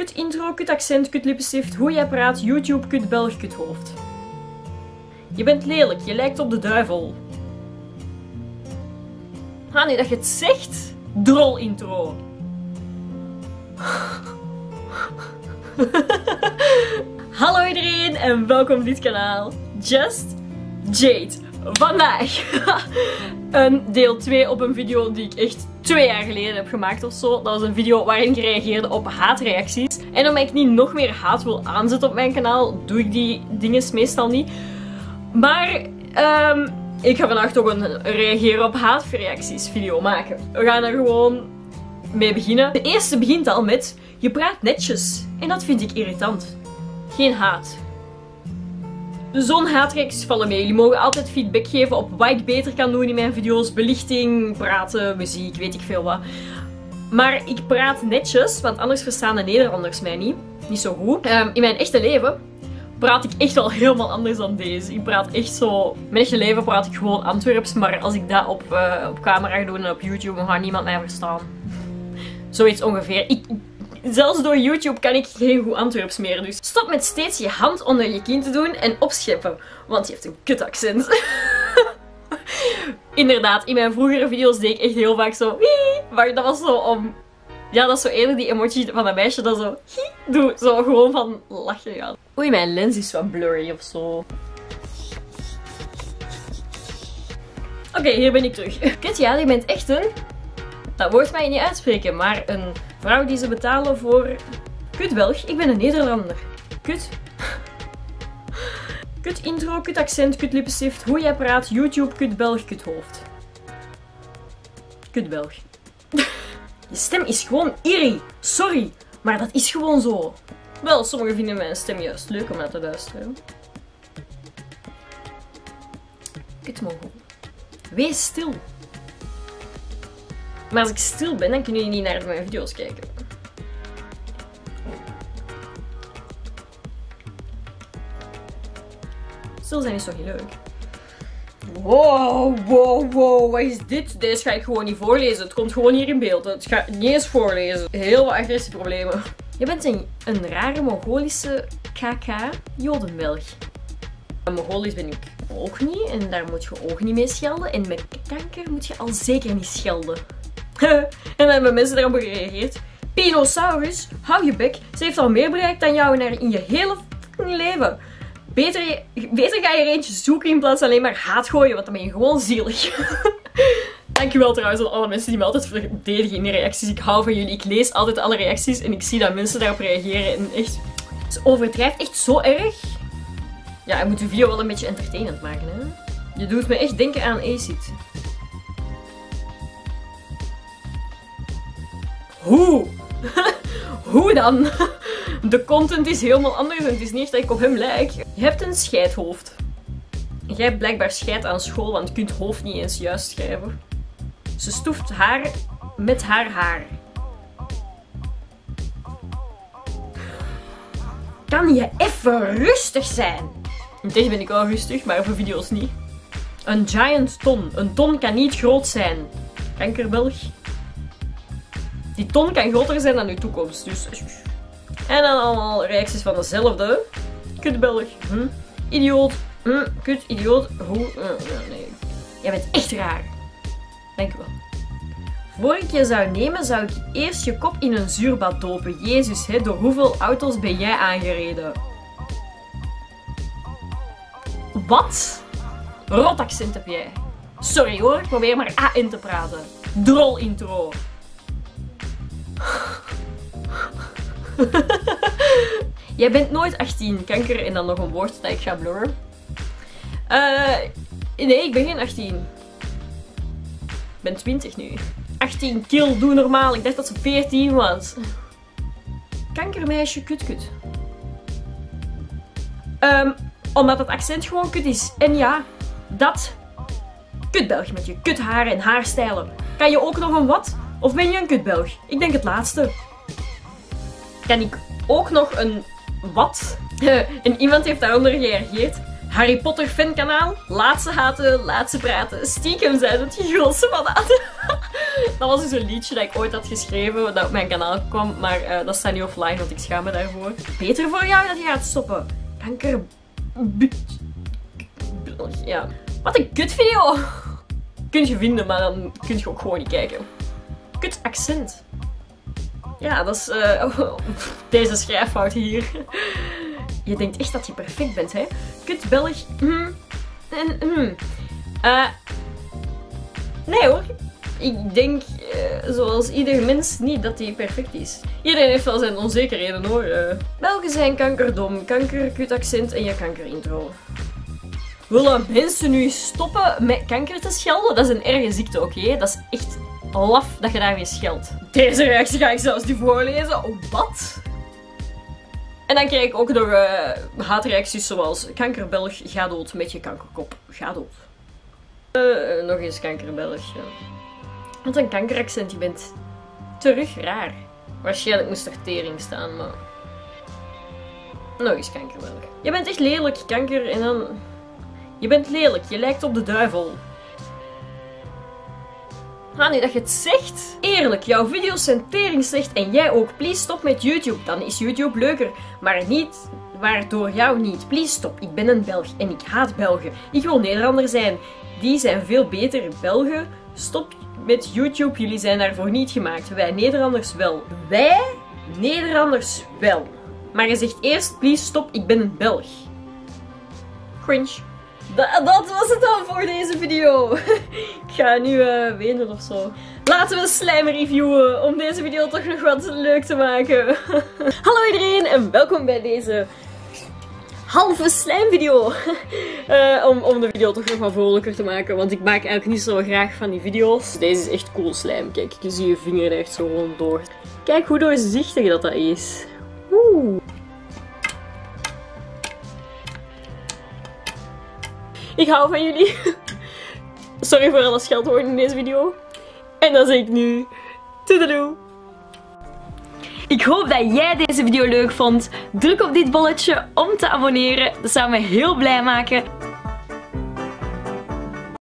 Kut intro, kut accent, kut lippenstift, hoe jij praat, YouTube, kut Belg, kut hoofd. Je bent lelijk, je lijkt op de duivel. Ah, nu dat je het zegt. Drol intro. Hallo iedereen en welkom op dit kanaal. Just Jade. Vandaag een deel 2 op een video die ik echt twee jaar geleden heb gemaakt of zo. Dat was een video waarin ik reageerde op haatreacties. En omdat ik niet nog meer haat wil aanzetten op mijn kanaal, doe ik die dingen meestal niet. Maar um, ik ga vandaag toch een reageren op haatreacties video maken. We gaan er gewoon mee beginnen. De eerste begint al met, je praat netjes. En dat vind ik irritant. Geen haat. Zo'n haatreacties vallen mee. Jullie mogen altijd feedback geven op wat ik beter kan doen in mijn video's. Belichting, praten, muziek, weet ik veel wat. Maar ik praat netjes, want anders verstaan de Nederlanders mij niet. Niet zo goed. Um, in mijn echte leven praat ik echt wel helemaal anders dan deze. Ik praat echt zo... Mijn echte leven praat ik gewoon Antwerps, maar als ik dat op, uh, op camera ga doen en op YouTube, dan gaat niemand mij verstaan. Zoiets ongeveer. Ik, zelfs door YouTube kan ik geen goed Antwerps meer, dus stop met steeds je hand onder je kin te doen en opscheppen, want je heeft een kut accent. Inderdaad, in mijn vroegere video's deed ik echt heel vaak zo... Maar dat was zo om ja, dat is zo eerder die emoji van dat meisje dat zo doet. Zo gewoon van lachen, ja. Oei, mijn lens is wat blurry of zo. Oké, hier ben ik terug. Kut, ja, je bent echt een... Dat woord mij niet uitspreken, maar een vrouw die ze betalen voor... Kut Belg, ik ben een Nederlander. Kut. Kut intro, kut accent, kut lippenstift, hoe jij praat, YouTube, kut Belg, kut hoofd. Kut Belg. Je stem is gewoon irri. Sorry, maar dat is gewoon zo. Wel, sommigen vinden mijn stem juist leuk om naar te luisteren. Kutmogel. Wees stil. Maar als ik stil ben, dan kunnen jullie niet naar mijn video's kijken. Stil zijn is toch heel leuk? Wow, wow, wow, wat is dit? Deze ga ik gewoon niet voorlezen. Het komt gewoon hier in beeld. Het ga ik niet eens voorlezen. Heel wat agressieproblemen. Je bent een, een rare Mongolische KK Jodenbelg. Mongolisch ben ik ook niet en daar moet je ook niet mee schelden. En met kanker moet je al zeker niet schelden. en dan hebben mensen daarop gereageerd. Pinosaurus, hou je bek. Ze heeft al meer bereikt dan jou in je hele leven. Beter, beter ga je er eentje zoeken in plaats van alleen maar haat gooien, want dan ben je gewoon zielig. Dankjewel trouwens aan alle mensen die me altijd verdedigen in de reacties. Ik hou van jullie. Ik lees altijd alle reacties en ik zie dat mensen daarop reageren. En echt, het overdrijft echt zo erg. Ja, je moet de video wel een beetje entertainend maken, hè. Je doet me echt denken aan Acid. Hoe? Hoe dan? De content is helemaal anders het is niet dat ik op hem lijk. Je hebt een scheidhoofd. Jij hebt blijkbaar scheid aan school, want je kunt hoofd niet eens juist schrijven. Ze stoeft haar met haar haar. Kan je even rustig zijn? Tegen ben ik wel rustig, maar voor video's niet. Een giant ton. Een ton kan niet groot zijn. Kankerbelg. Die ton kan groter zijn dan uw toekomst, dus... En dan allemaal reacties van dezelfde. Kutbelg. Hm? Idioot. Hm? Kut, idioot. Hoe? Uh, nee. Jij bent echt raar. Dank u wel. Voor ik je zou nemen, zou ik eerst je kop in een zuurbad dopen. Jezus, hè, door hoeveel auto's ben jij aangereden? Wat? Rot accent heb jij. Sorry hoor, ik probeer maar A in te praten. Drol intro. Jij bent nooit 18. Kanker en dan nog een woord dat ik ga blurren. Uh, nee, ik ben geen 18. Ik ben 20 nu. 18 kill, doe normaal. Ik dacht dat ze 14 was. Kankermeisje, kut kut. Um, omdat het accent gewoon kut is. En ja, dat. Kutbelg met je kuthaar en haarstijlen. Kan je ook nog een wat? Of ben je een kutbelg? Ik denk het laatste. Kan ik ook nog een wat? en iemand heeft daaronder gereageerd. Harry Potter fankanaal. Laat ze haten, laat ze praten. Stiekem zijn het grootste fanaten. Dat was dus een liedje dat ik ooit had geschreven, dat op mijn kanaal kwam. Maar uh, dat staat nu offline, want ik schaam me daarvoor. Beter voor jou dat je gaat stoppen. Kanker... Ja. Wat een kut video. Kun je vinden, maar dan kun je ook gewoon niet kijken. Kut accent. Ja, dat is uh, deze schrijffout hier. Je denkt echt dat je perfect bent, hè? Kut Belg. Mm. Mm. Uh, nee hoor. Ik denk, uh, zoals ieder mens, niet dat hij perfect is. Iedereen heeft wel zijn onzekerheden hoor. Belgen zijn kankerdom, kankerkutaccent en je kankerintro. Willen mensen nu stoppen met kanker te schelden? Dat is een erge ziekte, oké? Dat is echt laf dat je daarmee scheldt. Deze reactie ga ik zelfs niet voorlezen. Oh, wat? En dan krijg ik ook nog uh, haatreacties zoals kankerbelg, ga dood met je kankerkop. Ga dood. Uh, nog eens kankerbelg. Ja. Want een kankeraccent, je bent terug raar. Waarschijnlijk moest er tering staan, maar... Nog eens kankerbelg. Je bent echt lelijk, kanker, en dan... Je bent lelijk, je lijkt op de duivel. Nu dat je het zegt. Eerlijk, jouw video's zijn tering en jij ook. Please stop met YouTube. Dan is YouTube leuker. Maar niet waardoor jou niet. Please stop. Ik ben een Belg en ik haat Belgen. Ik wil Nederlander zijn. Die zijn veel beter. Belgen, stop met YouTube. Jullie zijn daarvoor niet gemaakt. Wij Nederlanders wel. Wij Nederlanders wel. Maar je zegt eerst, please stop, ik ben een Belg. Cringe. Dat, was het dan voor deze video. ik ga nu uh, wenen of zo. Laten we slime reviewen om deze video toch nog wat leuk te maken. Hallo iedereen en welkom bij deze halve slime video. Uh, om, om de video toch nog wat vrolijker te maken. Want ik maak eigenlijk niet zo graag van die video's. Deze is echt cool slime. Kijk, je ziet je vinger er echt zo rond door. Kijk hoe doorzichtig dat, dat is. Oeh. Ik hou van jullie. Sorry voor alle scheldwoorden in deze video. En dan zeg ik nu... Toedeloe. Ik hoop dat jij deze video leuk vond. Druk op dit bolletje om te abonneren. Dat zou me heel blij maken.